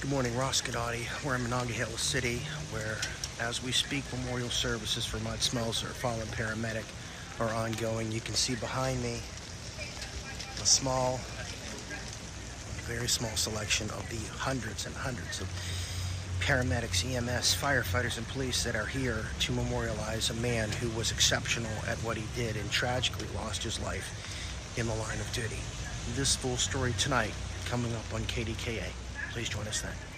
Good morning, Ross Guidotti. We're in Monongahela City, where, as we speak, memorial services for Mud Smelser, fallen paramedic, are ongoing. You can see behind me a small, very small selection of the hundreds and hundreds of paramedics, EMS, firefighters, and police that are here to memorialize a man who was exceptional at what he did and tragically lost his life in the line of duty. This full story tonight coming up on KDKA. Please join us then.